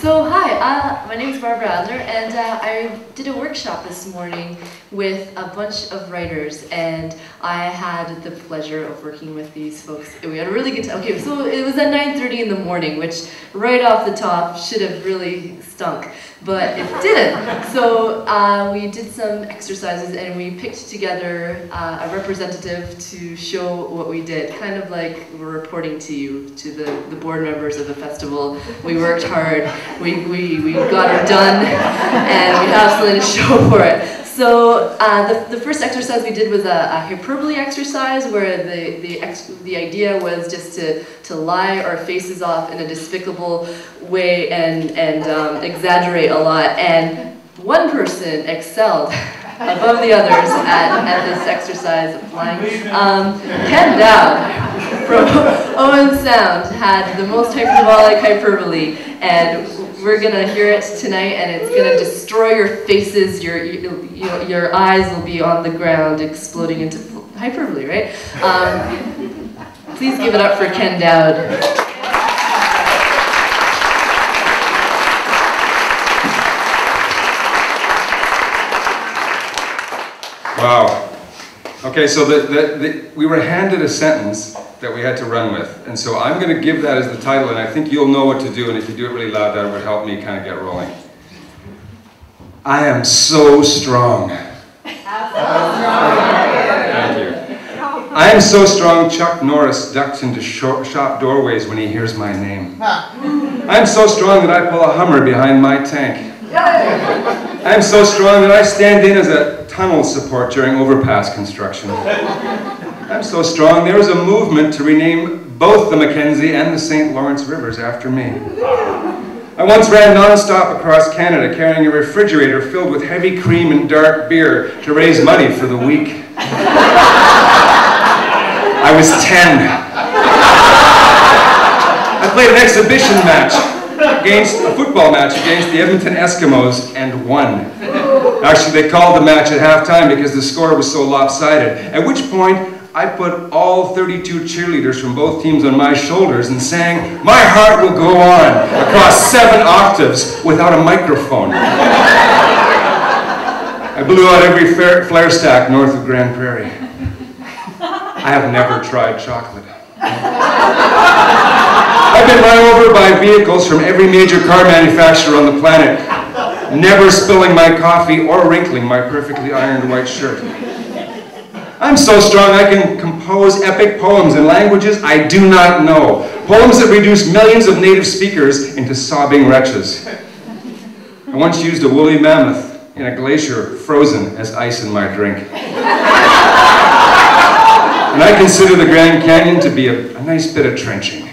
So hi, uh, my name is Barbara Adler, and uh, I did a workshop this morning with a bunch of writers, and I had the pleasure of working with these folks. We had a really good time. Okay, so it was at 9.30 in the morning, which right off the top should have really stunk, but it didn't. So uh, we did some exercises, and we picked together uh, a representative to show what we did, kind of like we're reporting to you, to the, the board members of the festival. We worked hard we, we, we got it done, and we have something to show for it. So uh, the, the first exercise we did was a, a hyperbole exercise where the, the, ex the idea was just to, to lie our faces off in a despicable way and, and um, exaggerate a lot. And one person excelled above the others at, at this exercise of lying. Um, Ken Dow from Owen Sound had the most hyperbolic hyperbole, and we're gonna hear it tonight, and it's gonna destroy your faces. Your your, your eyes will be on the ground, exploding into hyperbole, right? Um, please give it up for Ken Dow. Wow. Okay, so the, the, the, we were handed a sentence that we had to run with. And so I'm going to give that as the title, and I think you'll know what to do, and if you do it really loud, that would help me kind of get rolling. I am so strong. Thank you. I am so strong, Chuck Norris ducks into shop doorways when he hears my name. I am so strong that I pull a Hummer behind my tank. I am so strong that I stand in as a tunnel support during overpass construction. I'm so strong, there was a movement to rename both the Mackenzie and the St. Lawrence rivers after me. I once ran nonstop across Canada carrying a refrigerator filled with heavy cream and dark beer to raise money for the weak. I was 10. I played an exhibition match against a football match against the Edmonton Eskimos and won. Actually, they called the match at halftime because the score was so lopsided. At which point, I put all 32 cheerleaders from both teams on my shoulders and sang, My Heart Will Go On, across seven octaves without a microphone. I blew out every flare stack north of Grande Prairie. I have never tried chocolate. I've been run over by vehicles from every major car manufacturer on the planet, never spilling my coffee or wrinkling my perfectly ironed white shirt. I'm so strong I can compose epic poems in languages I do not know. Poems that reduce millions of native speakers into sobbing wretches. I once used a woolly mammoth in a glacier frozen as ice in my drink. and I consider the Grand Canyon to be a, a nice bit of trenching.